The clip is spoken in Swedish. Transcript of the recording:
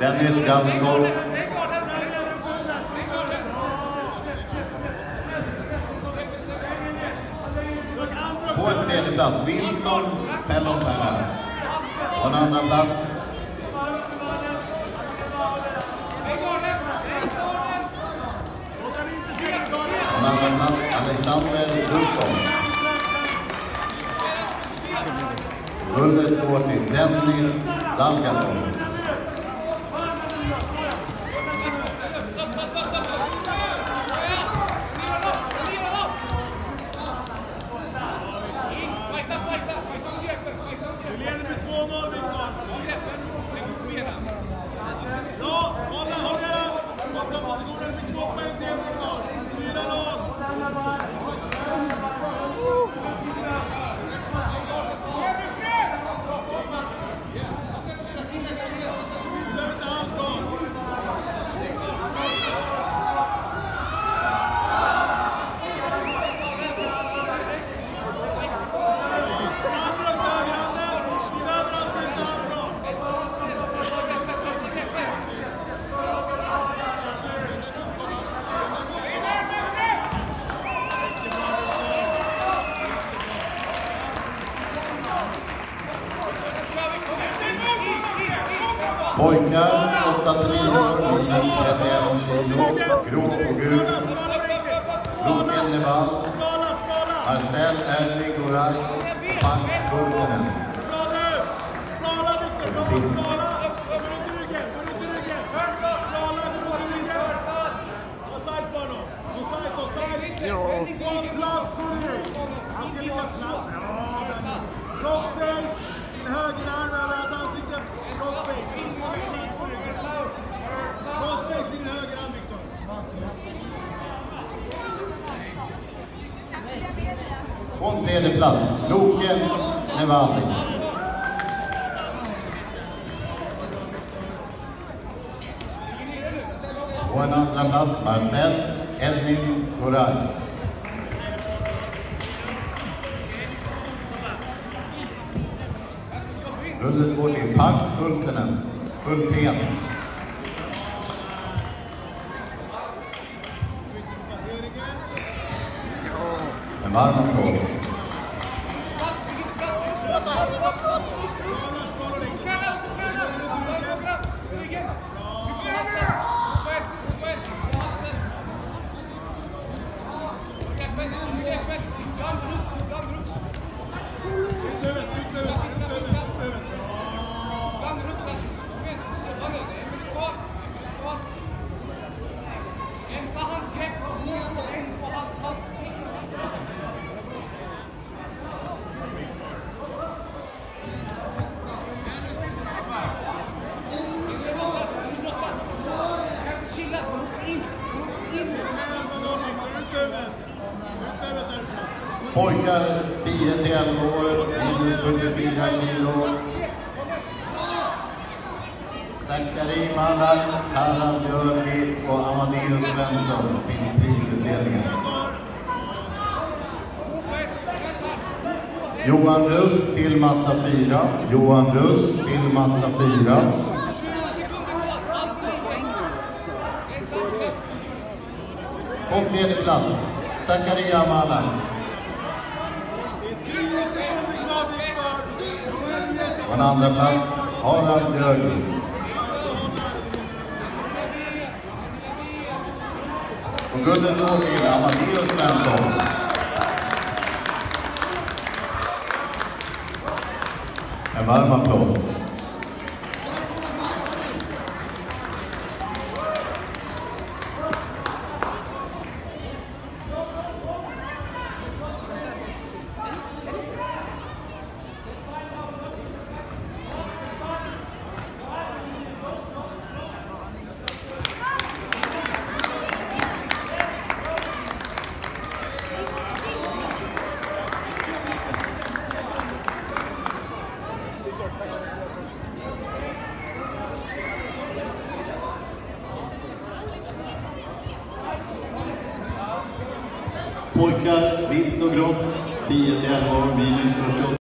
Dennis Gammelgård. På en tredje plats, Wilson Pellon. På en andra plats, på en andra plats Alexander Lutton. Guldet går till Dennis Let's go. Pojkar 8-9 år, minus 31 kilo, grå och gul. Loken Nevall! Marcel Erling Goray! Från platt, Kurri! Han ska ligga platt. Ja. Crossface! Din högerarm över hans ansikte. Crossface med din högerarm, Viktor. På en tredje plats, Loke Nevadi. På en andra plats, Marcel Edvin Goray. Guldet går till Pax Hultenen, Hultén. En varm applåd. Ensa hans grepp, nio poäng på hans hand. Pojkar 10 till 11 år, minus 44 kilo. Sakari Malak, Harald Björvi och Amadeus Svensson fick prisutdelningen. Johan Rust till matta 4. Johan Rust till matta 4. På tredje plats, Zakaria Malak. På en andra plats, Harald Björvi. Och guldet går till Amadeus Svensson. En varm applåd. Pojkar, vitt och grått, 10 till 11 år, minus 48.